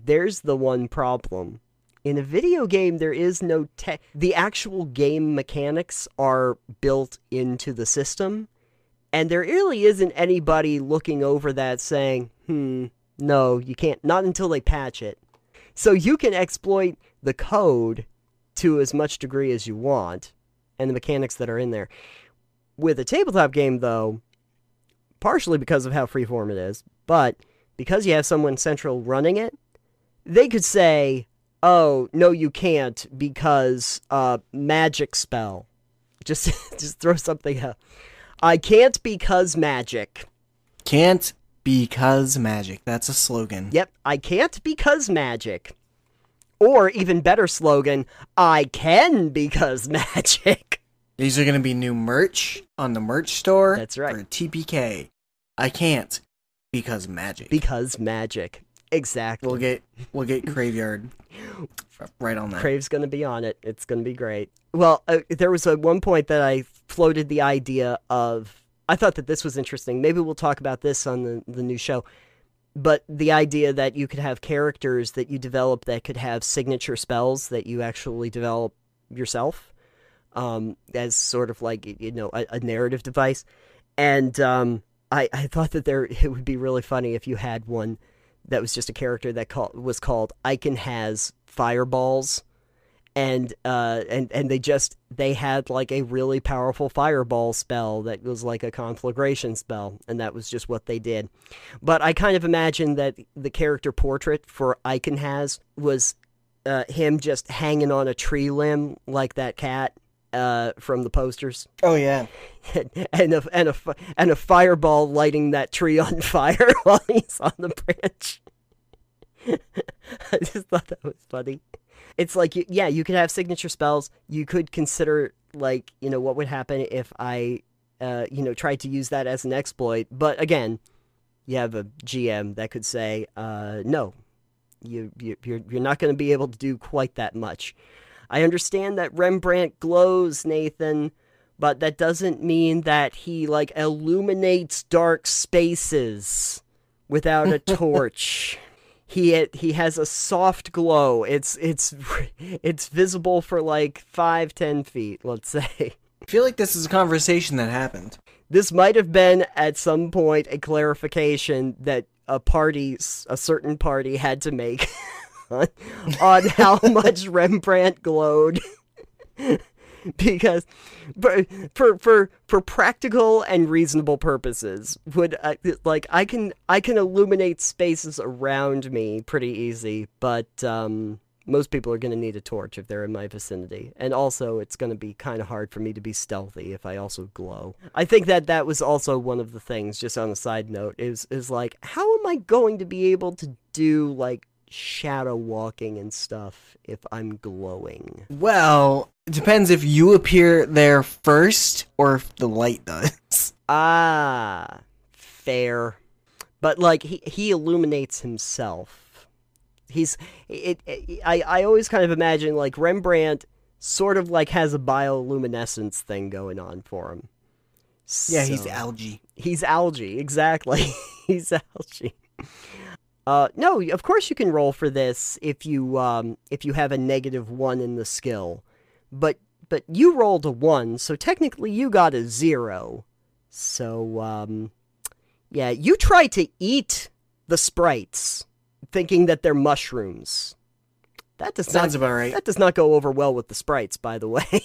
B: There's the one problem in a video game there is no tech the actual game mechanics are built into the system. And there really isn't anybody looking over that saying hmm no you can't not until they patch it. So you can exploit the code to as much degree as you want and the mechanics that are in there. With a tabletop game though partially because of how freeform it is but because you have someone central running it they could say oh no you can't because uh magic spell just just throw something out i can't because magic
C: Can't because magic. That's a slogan.
B: yep i can't because magic or even better slogan i can because magic
C: These are going to be new merch on the merch store.
B: That's right.
C: For TPK. I can't because magic.
B: because magic exactly
C: we'll get we'll get Graveyard right on that.
B: Crave's going to be on it. It's going to be great. Well, uh, there was a one point that I floated the idea of. I thought that this was interesting. Maybe we'll talk about this on the the new show. But the idea that you could have characters that you develop that could have signature spells that you actually develop yourself, um, as sort of like you know a, a narrative device, and um, I I thought that there it would be really funny if you had one that was just a character that call, was called I Can has fireballs. And uh and and they just they had like a really powerful fireball spell that was like a conflagration spell and that was just what they did. But i kind of imagine that the character portrait for I Can has was uh, him just hanging on a tree limb like that cat uh, from the posters
C: Oh yeah.
B: and a and a and a fireball lighting that tree on fire while he's on the branch. I just thought that was funny. It's like yeah, you could have signature spells. You could consider like you know what would happen if I uh, you know tried to use that as an exploit. But again, you have a GM that could say uh, no, you, you you're you're not going to be able to do quite that much. I understand that Rembrandt glows, Nathan, but that doesn't mean that he like illuminates dark spaces without a torch. He he has a soft glow. It's it's it's visible for like five ten feet, let's say.
C: I feel like this is a conversation that happened.
B: This might have been at some point a clarification that a party, a certain party, had to make on, on how much Rembrandt glowed. because for, for for for practical and reasonable purposes would uh, like I can I can illuminate spaces around me pretty easy but um most people are going to need a torch if they're in my vicinity and also it's going to be kind of hard for me to be stealthy if I also glow. I think that that was also one of the things just on a side note is is like how am I going to be able to do like shadow walking and stuff if I'm glowing?
C: Well, it depends if you appear there first or if the light does.
B: Ah, fair. But like he he illuminates himself. He's it, it I I always kind of imagine like Rembrandt sort of like has a bioluminescence thing going on for him.
C: Yeah, he's algae.
B: He's algae, exactly. he's algae. Uh, no, of course you can roll for this if you um if you have a negative one in the skill, but but you rolled a one, so technically you got a zero. So um, yeah, you try to eat the sprites, thinking that they're mushrooms. That does
C: Sounds
B: not
C: about right.
B: that does not go over well with the sprites, by the way.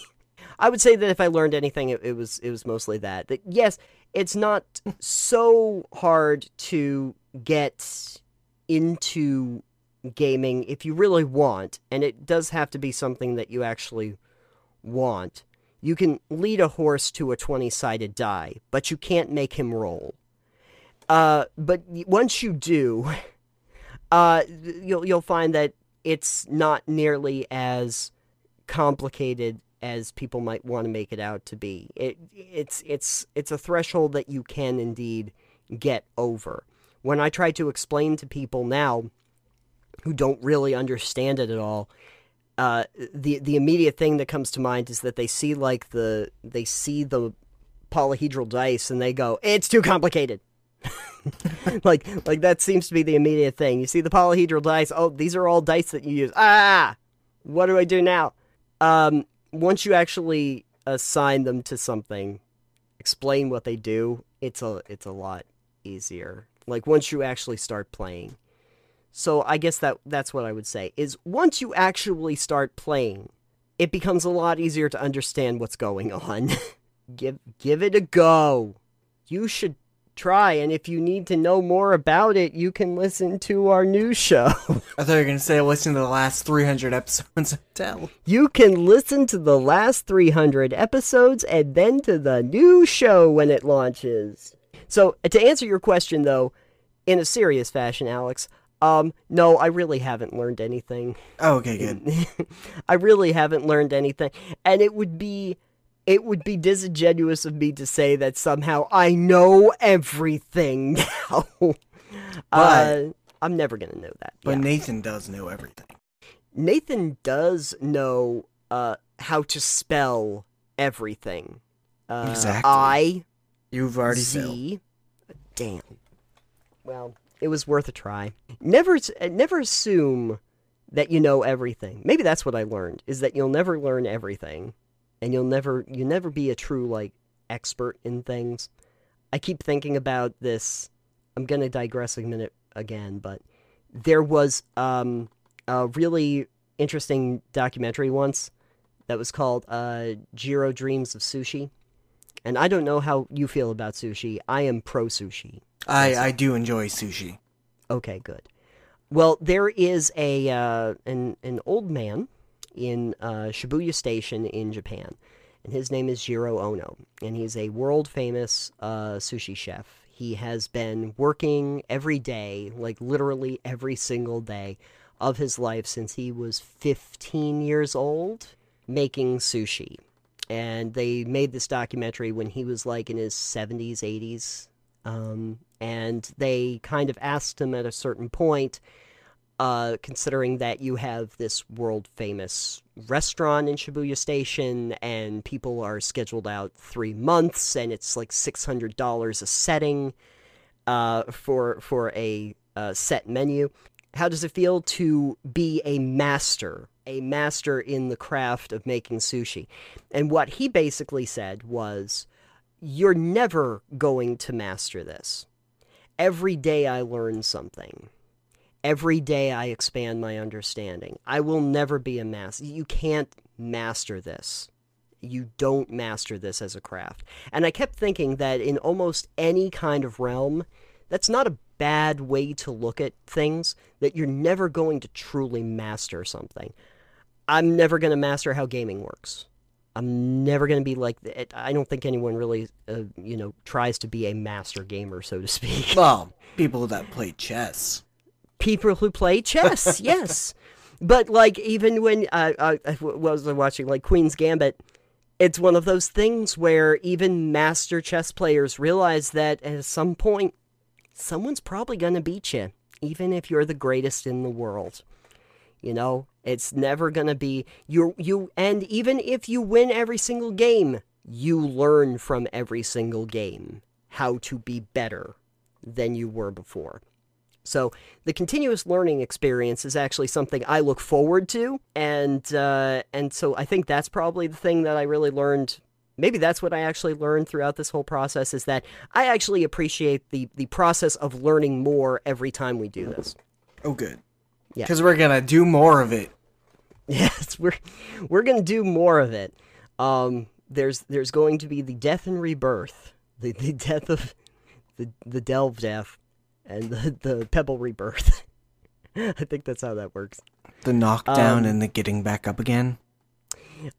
B: I would say that if I learned anything, it, it was it was mostly that. That yes, it's not so hard to get into gaming if you really want, and it does have to be something that you actually want. You can lead a horse to a 20 sided die, but you can't make him roll. Uh, but once you do, uh, you'll, you'll find that it's not nearly as complicated as people might want to make it out to be. It, it's, it's, it's a threshold that you can indeed get over. When I try to explain to people now who don't really understand it at all, uh, the the immediate thing that comes to mind is that they see like the they see the polyhedral dice and they go, "It's too complicated." like like that seems to be the immediate thing. You see the polyhedral dice. Oh, these are all dice that you use. Ah, what do I do now? Um, once you actually assign them to something, explain what they do. It's a it's a lot easier. Like once you actually start playing. So I guess that that's what I would say is once you actually start playing, it becomes a lot easier to understand what's going on. give give it a go. You should try and if you need to know more about it, you can listen to our new show.
C: I thought you were gonna say listen to the last 300 episodes of Delve.
B: you can listen to the last 300 episodes and then to the new show when it launches. So, to answer your question though, in a serious fashion, Alex, um, no, I really haven't learned anything.
C: Oh, okay, good.
B: I really haven't learned anything, and it would be it would be disingenuous of me to say that somehow I know everything now. uh, I'm never gonna know that.
C: But
B: yeah.
C: Nathan does know everything.
B: Nathan does know uh, how to spell everything. Uh,
C: Exactly.
B: I
C: You've already failed.
B: Z. Damn. Well, it was worth a try. Never, uh, never assume that you know everything. Maybe that's what I learned is that you'll never learn everything, and you'll never, you never be a true like expert in things. I keep thinking about this. I'm gonna digress a minute again, but there was um, a really interesting documentary once that was called uh, Jiro Dreams of Sushi. And I don't know how you feel about sushi. I am pro sushi.
C: I, I do enjoy sushi.
B: Okay, good. Well, there is a uh, an an old man in uh, Shibuya Station in Japan, and his name is Jiro Ono, and he's a world famous uh, sushi chef. He has been working every day, like literally every single day of his life since he was 15 years old, making sushi. And they made this documentary when he was like in his 70s, 80s. Um, and they kind of asked him at a certain point, uh, considering that you have this world famous restaurant in Shibuya Station and people are scheduled out three months and it's like $600 a setting uh, for, for a uh, set menu. How does it feel to be a master, a master in the craft of making sushi? And what he basically said was, You're never going to master this. Every day I learn something. Every day I expand my understanding. I will never be a master. You can't master this. You don't master this as a craft. And I kept thinking that in almost any kind of realm, that's not a bad way to look at things, that you're never going to truly master something. I'm never going to master how gaming works. I'm never going to be like it. I don't think anyone really, uh, you know, tries to be a master gamer, so to speak.
C: Well, people that play chess.
B: People who play chess, yes. But like, even when uh, I, I was watching like Queen's Gambit, it's one of those things where even master chess players realize that at some point, someone's probably going to beat you, even if you're the greatest in the world. You know, it's never going to be you you and even if you win every single game, you learn from every single game how to be better than you were before. So the continuous learning experience is actually something I look forward to, and uh, and so I think that's probably the thing that I really learned. Maybe that's what I actually learned throughout this whole process is that I actually appreciate the the process of learning more every time we do this.
C: Oh, good.
B: Yeah.
C: Because we're gonna do more of it.
B: Yes, we're we're gonna do more of it. Um, there's there's going to be the death and rebirth, the the death of the the delve death, and the the pebble rebirth. I think that's how that works.
C: The knockdown
B: Um,
C: and the getting back up again.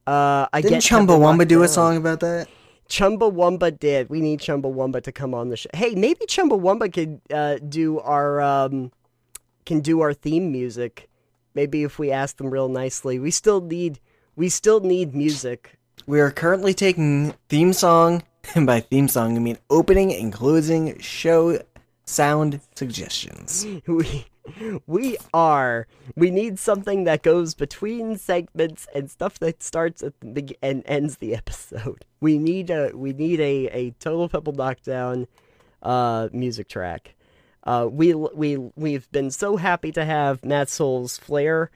B: Uh, I
C: Didn't Chumbawamba do a song about that?
B: Chumbawamba did. We need Chumbawamba to come on the show. Hey, maybe Chumbawamba could uh, do our um, can do our theme music. Maybe if we ask them real nicely. We still need we still need music.
C: We are currently taking theme song, and by theme song I mean opening and closing show sound suggestions.
B: We we are. We need something that goes between segments and stuff that starts at the and ends the episode. We need a we need a a total pebble knockdown uh music track. Uh we we we've been so happy to have Matt Soul's Flair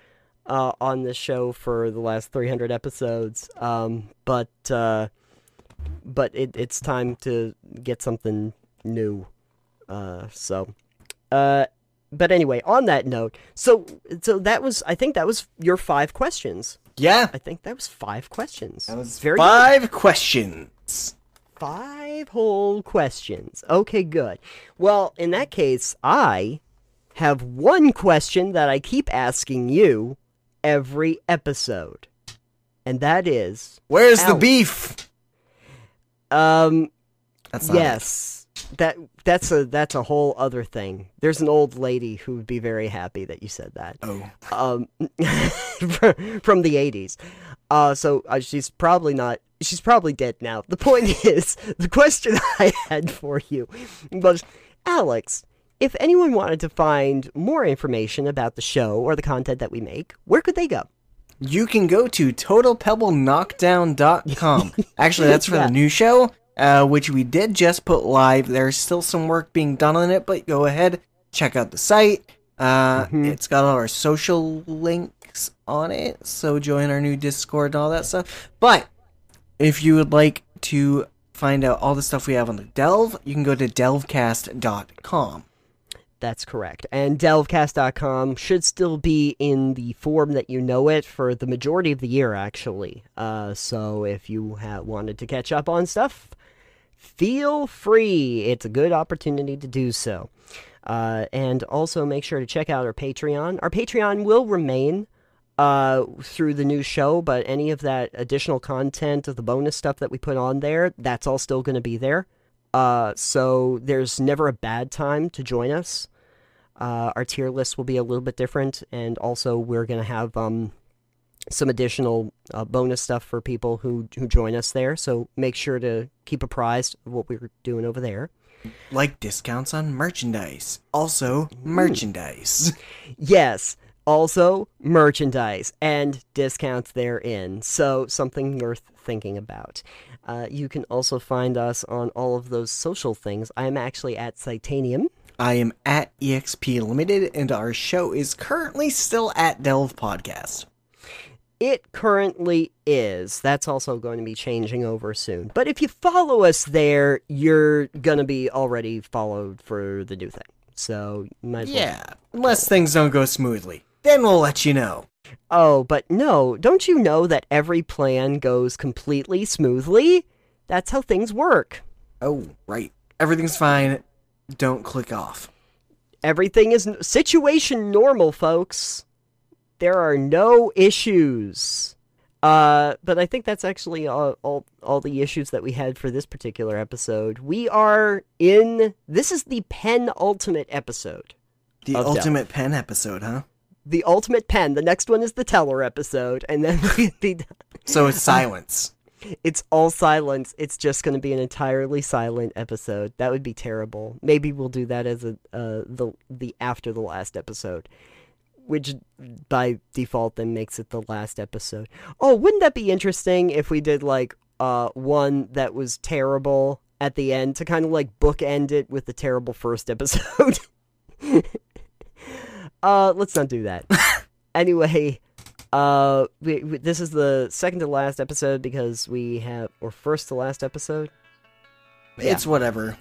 B: uh on the show for the last 300 episodes. Um but uh but it, it's time to get something new. Uh so uh but anyway, on that note, so so that was I think that was your five questions.
C: Yeah,
B: I think that was five questions.
C: that was
B: very
C: five questions.
B: Five whole questions. Okay, good. Well, in that case, I have one question that I keep asking you every episode. And that is
C: Where's the beef?
B: um
C: That's not it.
B: That that's a that's a whole other thing. There's an old lady who would be very happy that you said that.
C: Oh,
B: um, from the 80s. Uh, so uh, she's probably not, she's probably dead now. The point is, the question I had for you was, Alex, if anyone wanted to find more information about the show or the content that we make, where could they go?
C: you can go to totalpebbleknockdown.com. Actually, that's for
B: Yeah.
C: the new show, uh, which we did just put live. There's still some work being done on it, but go ahead, check out the site. Uh,
B: Mhm.
C: It's got all our social links on it, so join our new Discord and all that stuff. But if you would like to find out all the stuff we have on the Delve, you can go to delvecast.com.
B: That's correct. And delvecast.com should still be in the form that you know it for the majority of the year, actually. Uh, so if you ha- wanted to catch up on stuff, feel free. It's a good opportunity to do so. Uh, and also make sure to check out our Patreon. Our Patreon will remain uh, through the new show, but any of that additional content of the bonus stuff that we put on there, that's all still going to be there. Uh, so there's never a bad time to join us. Uh, our tier list will be a little bit different, and also we're going to have um, some additional uh, bonus stuff for people who who join us there. So make sure to keep apprised of what we're doing over there.
C: Like discounts on merchandise. Also, merchandise.
B: Yes, also merchandise and discounts therein. So something worth thinking about. Uh, you can also find us on all of those social things. I'm actually at Psitanium.
C: I am at EXP Limited, and our show is currently still at Delve Podcast.
B: It currently is. That's also going to be changing over soon. But if you follow us there, you're going to be already followed for the new thing. So, as well.
C: Yeah, unless things don't go smoothly. Then we'll let you know.
B: Oh, but no, don't you know that every plan goes completely smoothly? That's how things work.
C: Oh, right. Everything's fine. Don't click off.
B: Everything is n- situation normal, folks. There are no issues. Uh, but I think that's actually all, all all the issues that we had for this particular episode. We are in this is the penultimate episode.
C: The ultimate pen episode, huh?
B: The ultimate pen. The next one is the teller episode, and then be
C: So it's silence.
B: it's all silence. It's just going to be an entirely silent episode. That would be terrible. Maybe we'll do that as a uh, the the after the last episode, which by default then makes it the last episode. Oh, wouldn't that be interesting if we did like uh one that was terrible at the end to kind of like bookend it with the terrible first episode? uh, let's not do that. anyway, uh, we, we, this is the second to last episode because we have, or first to last episode. Yeah.
C: It's whatever.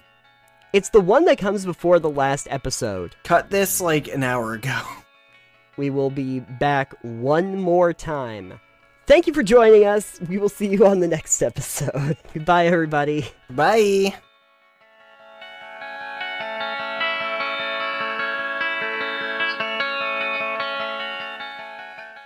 B: It's the one that comes before the last episode.
C: Cut this like an hour ago.
B: We will be back one more time thank you for joining us. We will see you on the next episode. Goodbye, everybody.
C: Bye.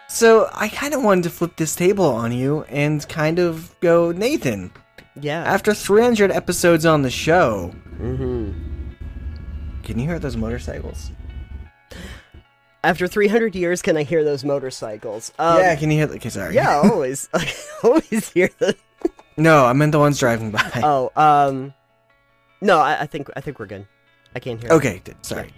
C: So I kind of wanted to flip this table on you and kind of go, Nathan.
B: Yeah.
C: After 300 episodes on the show,
B: Mm-hmm.
C: can you hear those motorcycles?
B: After 300 years, can I hear those motorcycles? Um,
C: yeah, can you hear? Okay, sorry.
B: yeah, always. I always hear them.
C: No, I meant the ones driving by.
B: Oh, um, no, I, I think I think we're good. I can't hear.
C: okay, d- sorry.